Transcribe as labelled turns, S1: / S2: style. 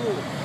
S1: 度。